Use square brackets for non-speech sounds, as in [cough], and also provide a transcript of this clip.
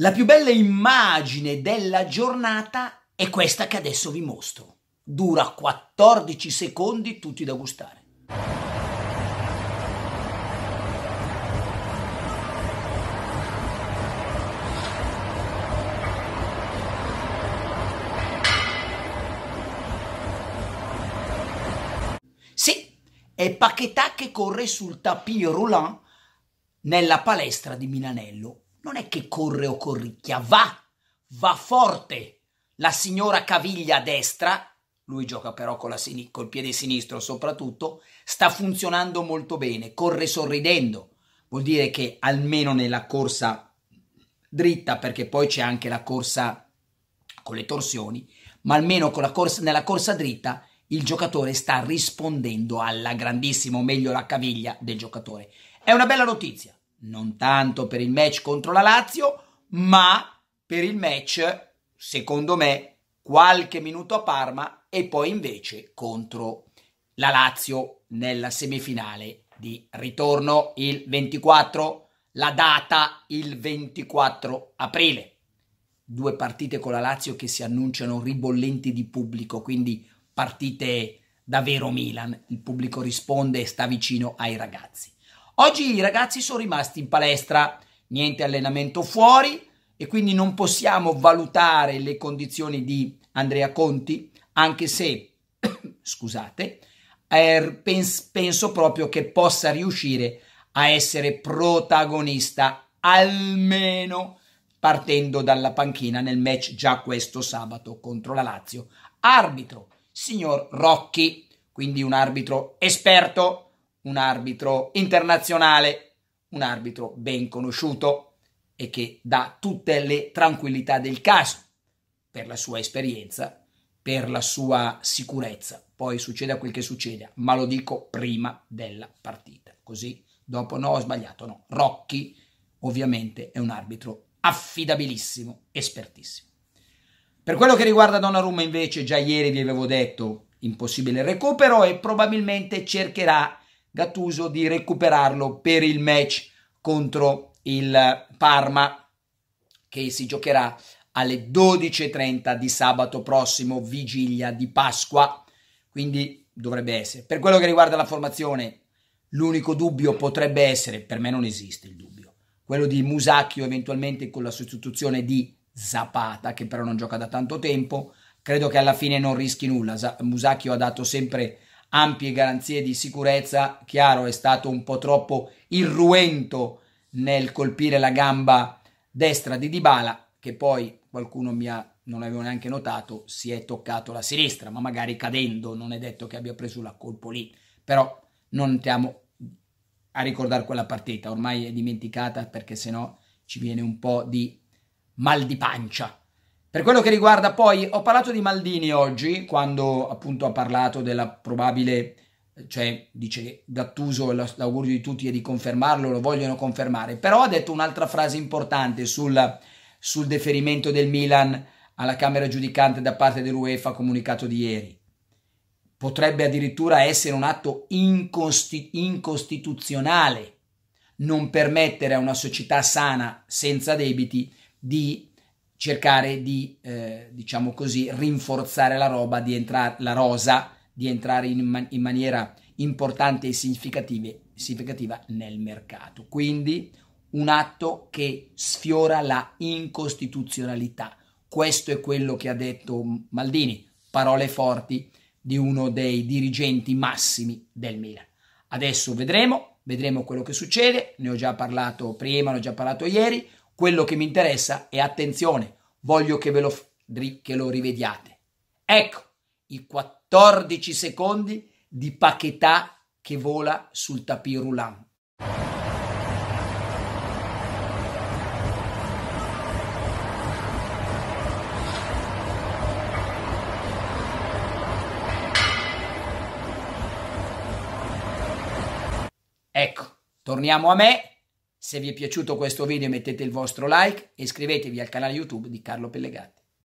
La più bella immagine della giornata è questa che adesso vi mostro. Dura 14 secondi, tutti da gustare. Sì, è Paquetà che corre sul tapis roulant nella palestra di Milanello. Non è che corre o corricchia, va, va forte. La signora caviglia a destra, lui gioca però sin- col piede sinistro soprattutto, sta funzionando molto bene, corre sorridendo. Vuol dire che almeno nella corsa dritta, perché poi c'è anche la corsa con le torsioni, ma almeno corsa, nella corsa dritta il giocatore sta rispondendo alla grandissima, o meglio la caviglia del giocatore. È una bella notizia, non tanto per il match contro la Lazio, ma per il match, secondo me, qualche minuto a Parma e poi invece contro la Lazio nella semifinale di ritorno il 24, la data il 24 aprile. Due partite con la Lazio che si annunciano ribollenti di pubblico, quindi partite davvero Milan, il pubblico risponde e sta vicino ai ragazzi. Oggi i ragazzi sono rimasti in palestra, niente allenamento fuori e quindi non possiamo valutare le condizioni di Andrea Conti, anche se, [coughs] scusate, er, pens- penso proprio che possa riuscire a essere protagonista almeno partendo dalla panchina nel match già questo sabato contro la Lazio. Arbitro signor Rocchi, quindi un arbitro esperto, un arbitro internazionale, un arbitro ben conosciuto e che dà tutte le tranquillità del caso per la sua esperienza, per la sua sicurezza. Poi succeda quel che succeda, ma lo dico prima della partita. Così dopo no, ho sbagliato, no. Rocchi ovviamente è un arbitro affidabilissimo, espertissimo. Per quello che riguarda Donnarumma invece già ieri vi avevo detto impossibile il recupero e probabilmente cercherà Gattuso di recuperarlo per il match contro il Parma che si giocherà alle 12.30 di sabato prossimo, vigilia di Pasqua, quindi dovrebbe essere. Per quello che riguarda la formazione, l'unico dubbio potrebbe essere, per me non esiste il dubbio, quello di Musacchio eventualmente con la sostituzione di Zapata, che però non gioca da tanto tempo. Credo che alla fine non rischi nulla. Musacchio ha dato sempre ampie garanzie di sicurezza. Chiaro, è stato un po' troppo irruento nel colpire la gamba destra di Dybala, che poi qualcuno mi ha, non avevo neanche notato, si è toccato la sinistra, ma magari cadendo, non è detto che abbia preso la colpo lì. Però non andiamo a ricordare quella partita, ormai è dimenticata perché sennò ci viene un po' di mal di pancia. Per quello che riguarda poi, ho parlato di Maldini oggi, quando appunto ha parlato della probabile, cioè dice Gattuso, l'augurio di tutti è di confermarlo, lo vogliono confermare, però ha detto un'altra frase importante sul, sul deferimento del Milan alla Camera giudicante da parte dell'UEFA comunicato di ieri. Potrebbe addirittura essere un atto incosti- incostituzionale non permettere a una società sana senza debiti di cercare di, eh, diciamo così, rinforzare la roba, di entrare, la rosa, di entrare in, man- in maniera importante e significativa nel mercato. Quindi un atto che sfiora la incostituzionalità. Questo è quello che ha detto Maldini, parole forti di uno dei dirigenti massimi del Milan. Adesso vedremo, vedremo quello che succede, ne ho già parlato prima, ne ho già parlato ieri, quello che mi interessa è attenzione, voglio che ve lo, che lo rivediate. Ecco i 14 secondi di Paquetà che vola sul tapis roulant. Ecco, torniamo a me se vi è piaciuto questo video mettete il vostro like e iscrivetevi al canale YouTube di Carlo Pellegatti.